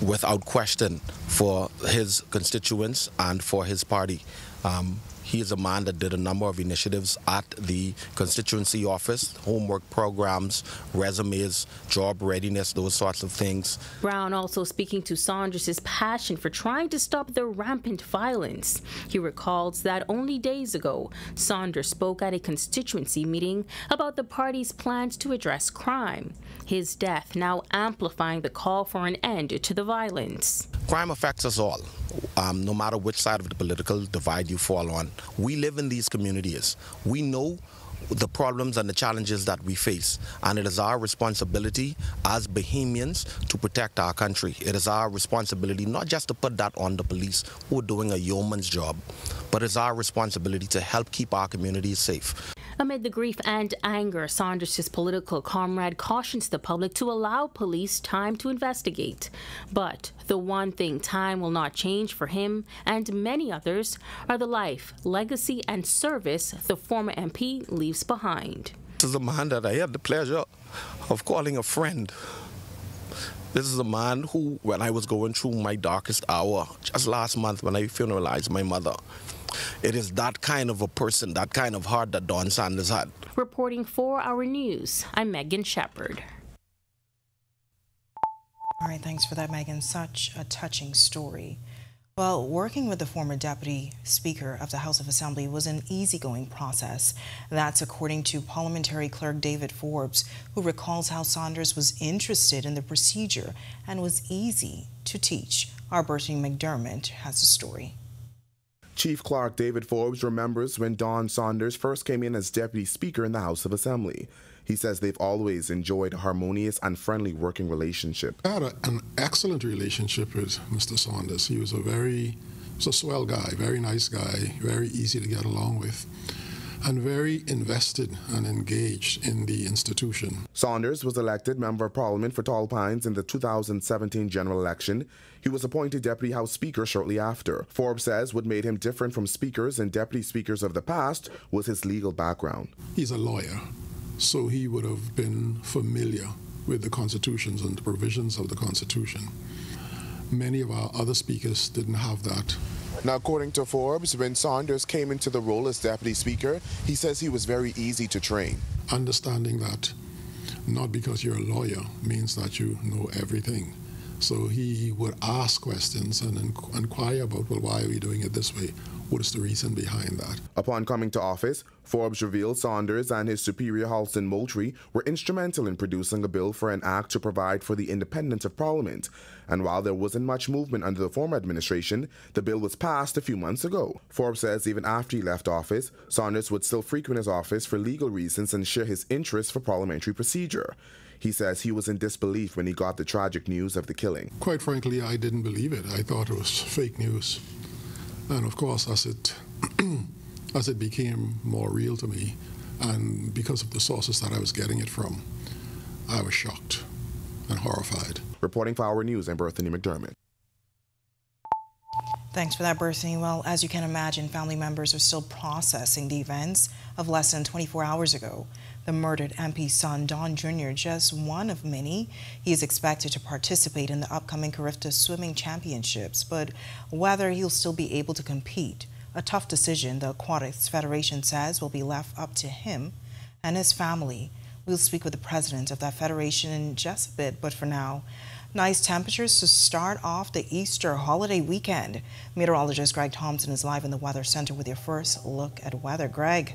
S28: without question for his constituents and for his party. Um, he is a man that did a number of initiatives at the constituency office, homework programs, resumes, job readiness, those sorts of things.
S27: Brown also speaking to Saunders' passion for trying to stop the rampant violence. He recalls that only days ago, Saunders spoke at a constituency meeting about the party's plans to address crime. His death now amplifying the call for an end to the violence.
S28: Crime affects us all, um, no matter which side of the political divide you fall on. We live in these communities. We know the problems and the challenges that we face. And it is our responsibility as Bahamians to protect our country. It is our responsibility not just to put that on the police who are doing a yeoman's job, but it's our responsibility to help keep our communities safe.
S27: Amid the grief and anger, Saunders' political comrade cautions the public to allow police time to investigate. But the one thing time will not change for him and many others are the life, legacy, and service the former MP leaves behind.
S28: This is a man that I had the pleasure of calling a friend. This is a man who, when I was going through my darkest hour, just last month when I funeralized my mother, it is that kind of a person, that kind of heart that Don Saunders had.
S27: Reporting for our news, I'm Megan Shepard.
S16: All right, thanks for that, Megan. Such a touching story. Well, working with the former Deputy Speaker of the House of Assembly was an easygoing process. That's according to Parliamentary Clerk David Forbes, who recalls how Saunders was interested in the procedure and was easy to teach. Our Bertie McDermott has a story.
S11: Chief Clerk David Forbes remembers when Don Saunders first came in as Deputy Speaker in the House of Assembly. He says they've always enjoyed a harmonious and friendly working relationship.
S29: I had a, an excellent relationship with Mr. Saunders. He was a very, was a swell guy, very nice guy, very easy to get along with and very invested and engaged in the institution.
S11: Saunders was elected Member of Parliament for Tall Pines in the 2017 general election. He was appointed Deputy House Speaker shortly after. Forbes says what made him different from speakers and deputy speakers of the past was his legal background.
S29: He's a lawyer, so he would have been familiar with the constitutions and the provisions of the Constitution. Many of our other speakers didn't have that
S11: now, according to Forbes, when Saunders came into the role as Deputy Speaker, he says he was very easy to train.
S29: Understanding that not because you're a lawyer means that you know everything. So he would ask questions and inquire about, well, why are we doing it this way? What is the reason behind that?
S11: Upon coming to office, Forbes revealed Saunders and his superior Halston Moultrie were instrumental in producing a bill for an act to provide for the independence of Parliament. And while there wasn't much movement under the former administration, the bill was passed a few months ago. Forbes says even after he left office, Saunders would still frequent his office for legal reasons and share his interest for parliamentary procedure. He says he was in disbelief when he got the tragic news of the killing.
S29: Quite frankly, I didn't believe it. I thought it was fake news. And of course, as it (clears throat) as it became more real to me, and because of the sources that I was getting it from, I was shocked and horrified.
S11: Reporting for Our News, I'm Berthany McDermott.
S16: Thanks for that, Berthany. Well, as you can imagine, family members are still processing the events of less than 24 hours ago. The murdered MP's son, Don Jr., just one of many. He is expected to participate in the upcoming Carifta Swimming Championships, but whether he'll still be able to compete, a tough decision the Aquatics Federation says will be left up to him and his family. We'll speak with the president of that federation in just a bit, but for now, nice temperatures to start off the Easter holiday weekend. Meteorologist Greg Thompson is live in the Weather Center with your first look at weather. Greg,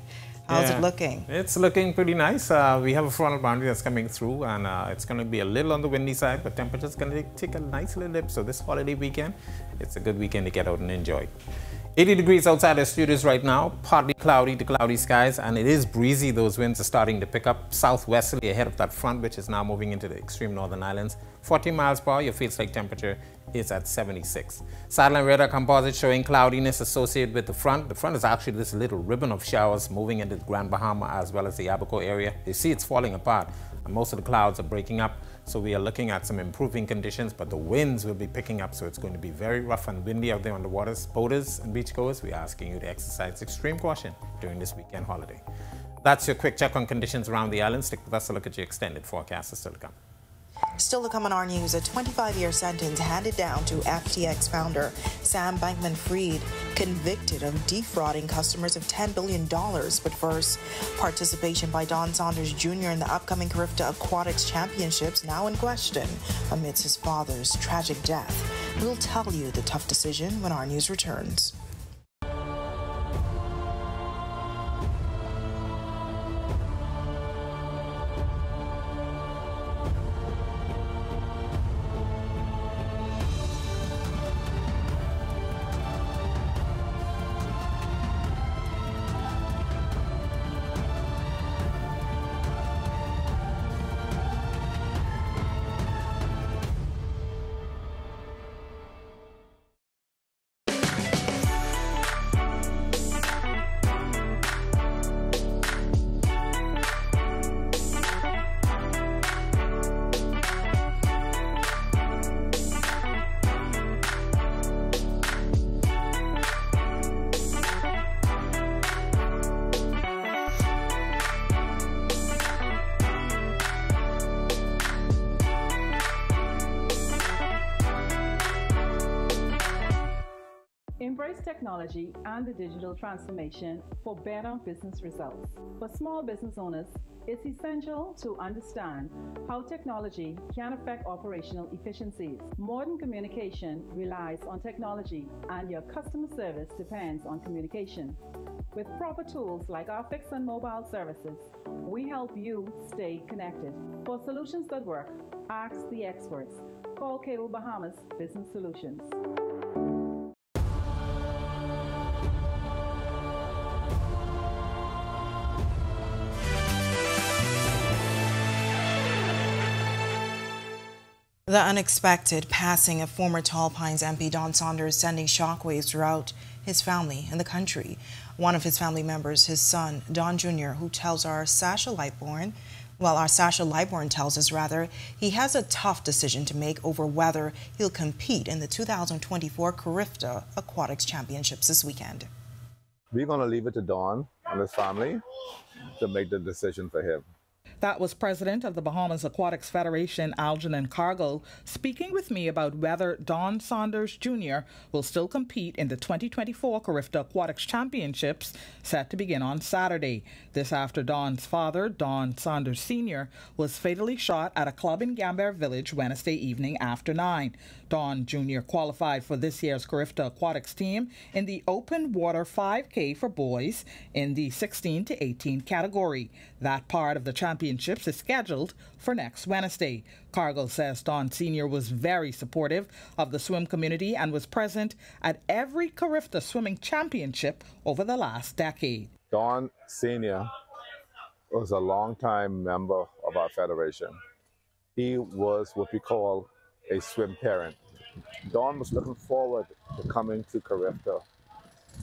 S16: how's yeah, it looking?
S17: It's looking pretty nice. Uh, we have a frontal boundary that's coming through, and uh, it's going to be a little on the windy side, but temperature's going to take a nice little dip. So this holiday weekend, it's a good weekend to get out and enjoy. 80 degrees outside the studios right now, partly cloudy to cloudy skies, and it is breezy. Those winds are starting to pick up southwesterly ahead of that front, which is now moving into the extreme northern islands. 40 miles per hour, your feels like temperature is at 76. Satellite radar composite showing cloudiness associated with the front. The front is actually this little ribbon of showers moving into Grand Bahama as well as the Abaco area. You see it's falling apart, and most of the clouds are breaking up. So we are looking at some improving conditions, but the winds will be picking up, so it's going to be very rough and windy out there on the waters. Boaters and beachgoers, we're asking you to exercise extreme caution during this weekend holiday. That's your quick check on conditions around the island. Stick with us to look at your extended forecast still to come.
S16: Still to come on our news, a 25-year sentence handed down to FTX founder Sam Bankman-Fried, convicted of defrauding customers of $10 billion. But first, participation by Don Saunders Jr. in the upcoming Carifta Aquatics Championships now in question amidst his father's tragic death. We'll tell you the tough decision when our news returns.
S18: Technology and the digital transformation for better business results. For small business owners, it's essential to understand how technology can affect operational efficiencies. Modern communication relies on technology, and your customer service depends on communication. With proper tools like our fixed and mobile services, we help you stay connected. For solutions that work, ask the experts. Call Cable Bahamas Business Solutions. The unexpected passing of former Tall Pines MP Don Saunders sending shockwaves throughout his family and the country. One of his family members, his son, Don Jr., who tells our Sasha Lightborn, well, our Sasha Lightborn tells us rather, he has a tough decision to make over whether he'll compete in the 2024 Carifta Aquatics Championships this weekend.
S30: We're going to leave it to Don and his family to make the decision for him.
S31: That was President of the Bahamas Aquatics Federation, Algernon Cargill, speaking with me about whether Don Saunders Jr. will still compete in the 2024 Carifta Aquatics Championships set to begin on Saturday. This after Don's father, Don Saunders Sr., was fatally shot at a club in Gambier Village Wednesday evening after 9. Don Jr. qualified for this year's Carifta Aquatics team in the open water 5K for boys in the 16 to 18 category. That part of the championships is scheduled for next Wednesday. Cargill says Don Sr. was very supportive of the swim community and was present at every Carifta swimming championship over the last decade.
S30: Don Sr. was a long-time member of our federation. He was what we call a swim parent. Don was looking forward to coming to Carifta,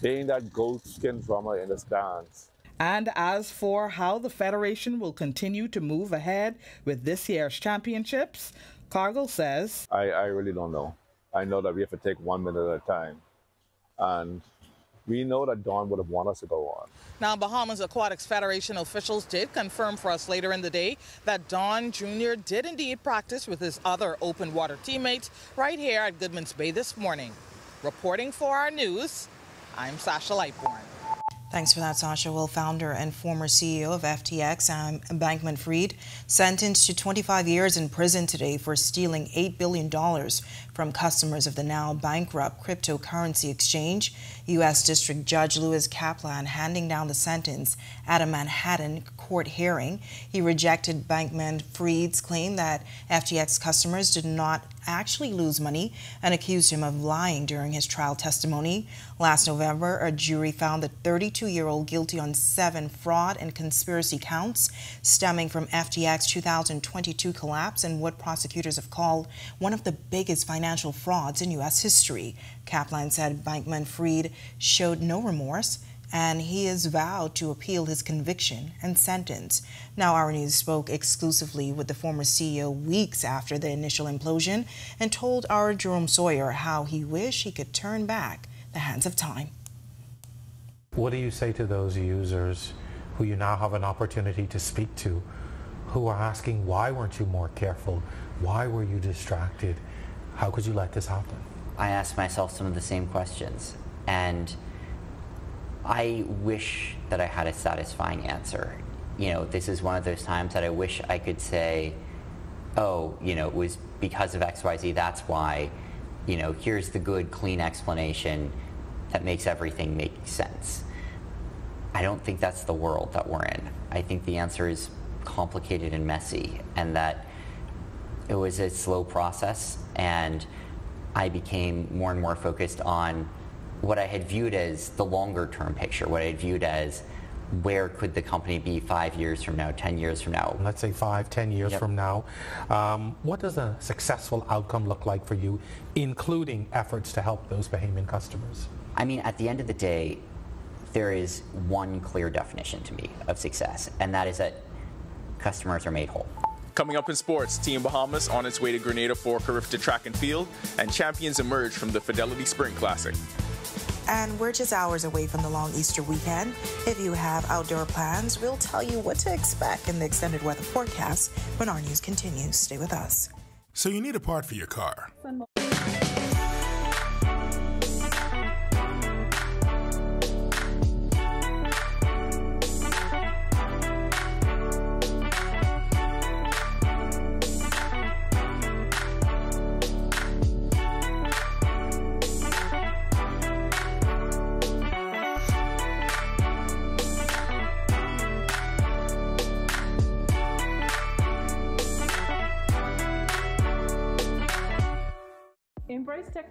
S30: being that goatskin drummer in the stands.
S31: And as for how the Federation will continue to move ahead with this year's championships, Cargill says,
S30: I, I really don't know. I know that we have to take one minute at a time. And we know that Don would have wanted us to go on.
S31: Now, Bahamas Aquatics Federation officials did confirm for us later in the day that Don Jr. did indeed practice with his other open water teammates right here at Goodman's Bay this morning. Reporting for our news, I'm Sasha Lightborn.
S16: Thanks for that, Sasha. Well, founder and former CEO of FTX, um, Bankman Fried, sentenced to 25 years in prison today for stealing $8 billion from customers of the now bankrupt cryptocurrency exchange. U.S. District Judge Lewis Kaplan handing down the sentence at a Manhattan court hearing. He rejected Bankman Fried's claim that FTX customers did not actually lose money and accused him of lying during his trial testimony. Last November, a jury found the 32 year old guilty on seven fraud and conspiracy counts stemming from FTX 2022 collapse and what prosecutors have called one of the biggest financial frauds in U.S. history. Kaplan said Bankman Fried showed no remorse and he has vowed to appeal his conviction and sentence. Now, our news spoke exclusively with the former CEO weeks after the initial implosion and told our Jerome Sawyer how he wished he could turn back the hands of time.
S32: What do you say to those users who you now have an opportunity to speak to who are asking, why weren't you more careful? Why were you distracted? How could you let this happen?
S33: I ask myself some of the same questions. And I wish that I had a satisfying answer. You know, this is one of those times that I wish I could say, oh, you know, it was because of XYZ, that's why, you know, here's the good, clean explanation that makes everything make sense. I don't think that's the world that we're in. I think the answer is complicated and messy, and that it was a slow process, and I became more and more focused on what I had viewed as the longer term picture, what I had viewed as where could the company be five years from now, 10 years from now?
S32: Let's say five, 10 years yep. from now. Um, what does a successful outcome look like for you, including efforts to help those Bahamian customers?
S33: I mean, at the end of the day, there is one clear definition to me of success, and that is that customers are made whole.
S3: Coming up in sports, Team Bahamas on its way to Grenada for Carifta Track and Field, and champions emerge from the Fidelity Sprint Classic.
S16: And we're just hours away from the long Easter weekend. If you have outdoor plans, we'll tell you what to expect in the extended weather forecast when our news continues. Stay with us.
S34: So, you need a part for your car.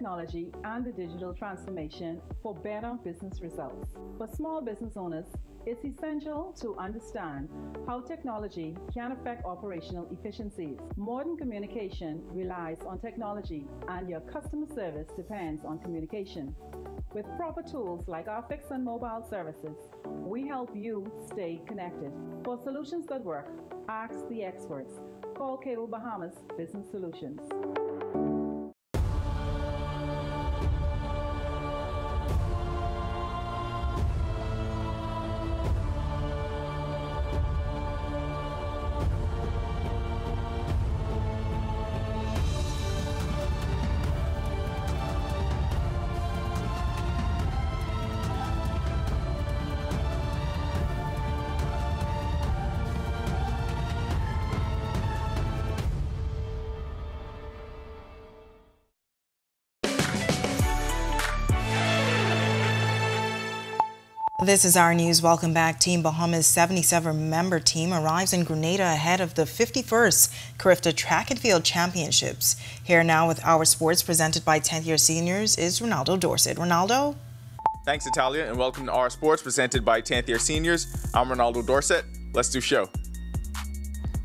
S18: Technology and the digital transformation for better business results. For small business owners, it's essential to understand how technology can affect operational efficiencies. Modern communication relies on technology, and your customer service depends on communication. With proper tools like our fixed and mobile services, we help you stay connected. For solutions that work, ask the experts. Call Cable Bahamas Business Solutions.
S16: This is our news. Welcome back. Team Bahamas 77 member team arrives in Grenada ahead of the 51st Carifta Track and Field Championships. Here now with our sports presented by 10th year seniors is Ronaldo Dorset. Ronaldo?
S3: Thanks, Natalia, and welcome to our sports presented by 10th year seniors. I'm Ronaldo Dorset. Let's do show.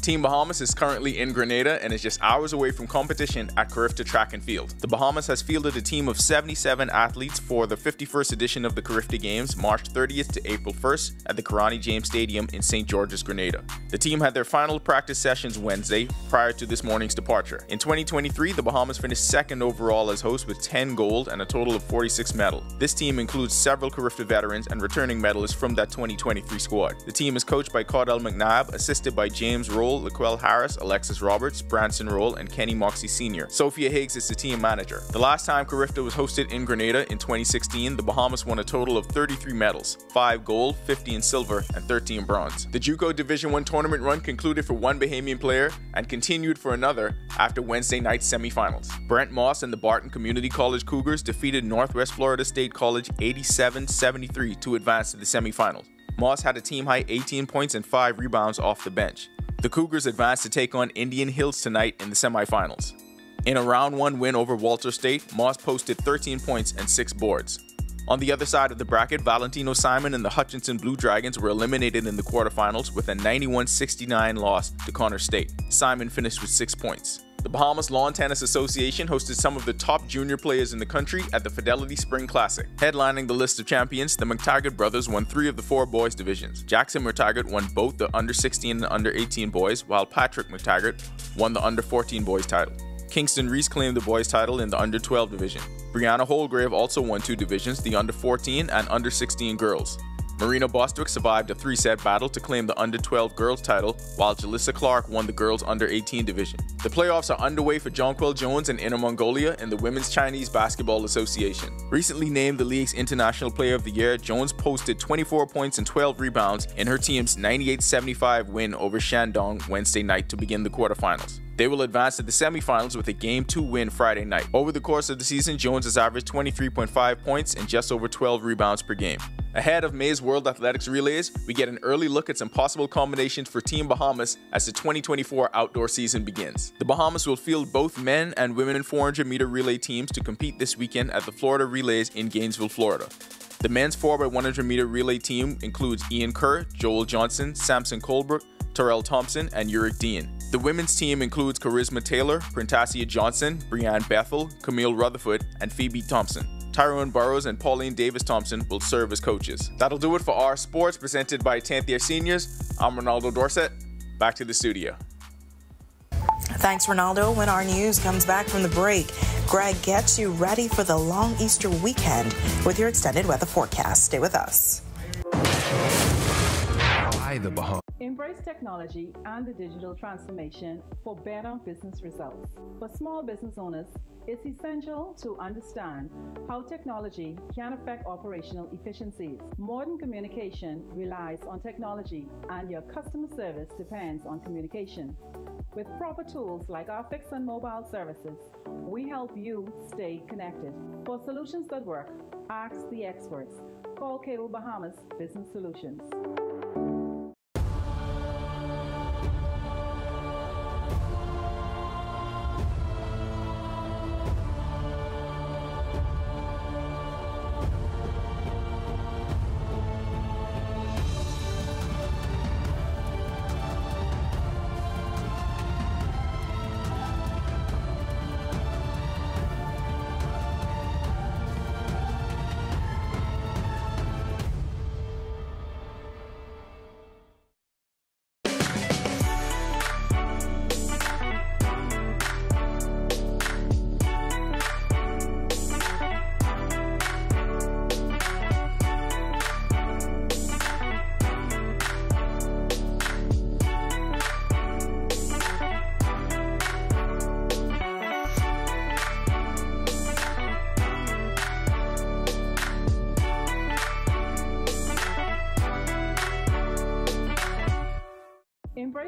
S3: Team Bahamas is currently in Grenada and is just hours away from competition at Carifta Track and Field. The Bahamas has fielded a team of 77 athletes for the 51st edition of the Carifta Games, March 30th to April 1st at the Kirani James Stadium in St. George's, Grenada. The team had their final practice sessions Wednesday prior to this morning's departure. In 2023, the Bahamas finished second overall as host with 10 gold and a total of 46 medals. This team includes several Carifta veterans and returning medalists from that 2023 squad. The team is coached by Caudell McNabb, assisted by James Rolle Rolle, Laquel Harris, Alexis Roberts, Branson Rolle, and Kenny Moxey Sr. Sophia Higgs is the team manager. The last time Carifta was hosted in Grenada in 2016, the Bahamas won a total of 33 medals 5 gold, 15 silver, and 13 bronze. The JUCO Division 1 tournament run concluded for one Bahamian player and continued for another after Wednesday night's semifinals. Brent Moss and the Barton Community College Cougars defeated Northwest Florida State College 87 73 to advance to the semifinals. Moss had a team high 18 points and 5 rebounds off the bench. The Cougars advanced to take on Indian Hills tonight in the semifinals. In a round 1 win over Walters State, Moss posted 13 points and 6 boards. On the other side of the bracket, Valentino Simon and the Hutchinson Blue Dragons were eliminated in the quarterfinals with a 91 69 loss to Connors State. Simon finished with 6 points. The Bahamas Lawn Tennis Association hosted some of the top junior players in the country at the Fidelity Spring Classic. Headlining the list of champions, the McTaggart brothers won three of the four boys divisions. Jackson McTaggart won both the under 16 and under 18 boys, while Patrick McTaggart won the under 14 boys title. Kingston Reese claimed the boys title in the under 12 division. Brianna Holgrave also won two divisions, the under 14 and under 16 girls. Marina Bostwick survived a three set battle to claim the under 12 girls title, while Jalissa Clark won the girls under 18 division. The playoffs are underway for Jonquel Jones and Inner Mongolia in the Women's Chinese Basketball Association. Recently named the league's International Player of the Year, Jones posted 24 points and 12 rebounds in her team's 98 75 win over Shandong Wednesday night to begin the quarterfinals. They will advance to the semifinals with a Game 2 win Friday night. Over the course of the season, Jones has averaged 23.5 points and just over 12 rebounds per game. Ahead of May's World Athletics Relays, we get an early look at some possible combinations for Team Bahamas as the 2024 outdoor season begins. The Bahamas will field both men and women 400 meter relay teams to compete this weekend at the Florida Relays in Gainesville, Florida. The men's 4x100 meter relay team includes Ian Kerr, Joel Johnson, Samson Colebrook, Terrell Thompson, and Uric Dean. The women's team includes Charisma Taylor, Printasia Johnson, Brianne Bethel, Camille Rutherford, and Phoebe Thompson. Tyrone Burrows and Pauline Davis Thompson will serve as coaches. That'll do it for our sports presented by 10th year seniors. I'm Ronaldo Dorset. Back to the studio.
S16: Thanks, Ronaldo. When our news comes back from the break, Greg gets you ready for the long Easter weekend with your extended weather forecast. Stay with us.
S18: By the Bahamas. Embrace technology and the digital transformation for better business results. For small business owners, it's essential to understand how technology can affect operational efficiencies. Modern communication relies on technology, and your customer service depends on communication. With proper tools like our fixed and mobile services, we help you stay connected. For solutions that work, ask the experts. Call Cable Bahamas Business Solutions.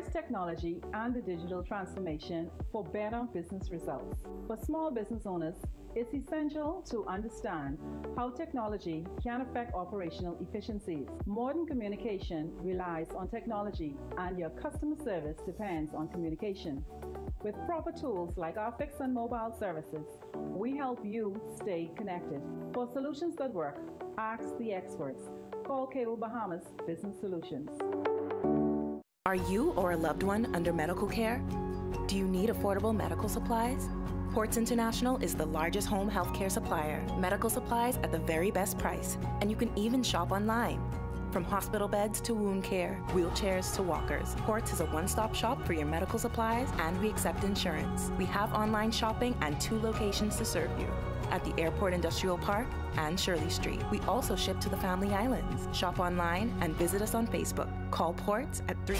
S18: Embrace technology and the digital transformation for better business results. For small business owners, it's essential to understand how technology can affect operational efficiencies. Modern communication relies on technology, and your customer service depends on communication. With proper tools like our fixed and mobile services, we help you stay connected. For solutions that work, ask the experts. Call Cable Bahamas Business Solutions.
S35: Are you or a loved one under medical care? Do you need affordable medical supplies? Ports International is the largest home healthcare supplier. Medical supplies at the very best price, and you can even shop online. From hospital beds to wound care, wheelchairs to walkers, Ports is a one stop shop for your medical supplies, and we accept insurance. We have online shopping and two locations to serve you at the Airport Industrial Park and Shirley Street. We also ship to the Family Islands. Shop online and visit us on Facebook. Call Ports at 3.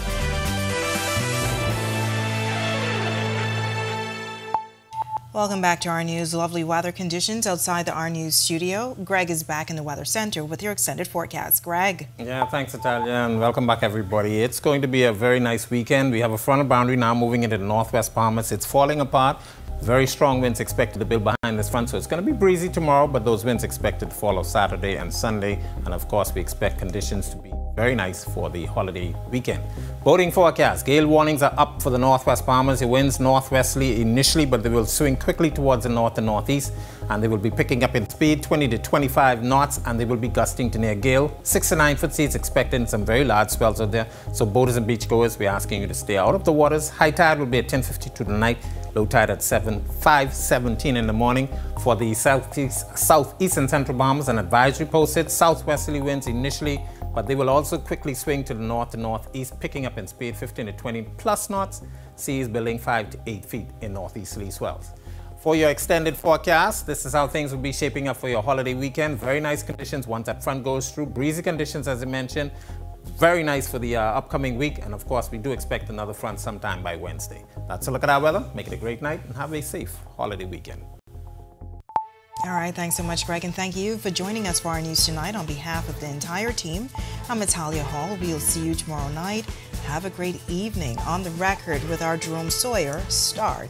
S16: Welcome back to our news. Lovely weather conditions outside the our news studio. Greg is back in the weather center with your extended forecast. Greg.
S17: Yeah, thanks, Natalia, and welcome back, everybody. It's going to be a very nice weekend. We have a frontal boundary now moving into the northwest Bahamas. It's falling apart, very strong winds expected to build behind this front, so it's going to be breezy tomorrow, but those winds expected to follow Saturday and Sunday. And of course, we expect conditions to be very nice for the holiday weekend. Boating forecast. Gale warnings are up for the northwest Bahamas. The winds northwesterly initially, but they will swing quickly towards the north and northeast, and they will be picking up in speed 20 to 25 knots, and they will be gusting to near gale. Six to nine foot seas expected some very large swells out there. So boaters and beachgoers, we're asking you to stay out of the waters. High tide will be at 10:52 tonight. Low tide at 7, 5:17 in the morning. For the southeast, southeast and central Bahamas, an advisory posted. Southwesterly winds initially but they will also quickly swing to the north and northeast, picking up in speed 15 to 20 plus knots, seas building 5 to 8 feet in northeasterly swells. For your extended forecast, this is how things will be shaping up for your holiday weekend. Very nice conditions once that front goes through. Breezy conditions, as I mentioned. Very nice for the uh, upcoming week. And of course, we do expect another front sometime by Wednesday. That's a look at our weather. Make it a great night and have a safe holiday weekend.
S16: All right, thanks so much, Greg, and thank you for joining us for our news tonight. On behalf of the entire team, I'm Natalia Hall. We'll see you tomorrow night. Have a great evening. On the record with our Jerome Sawyer, start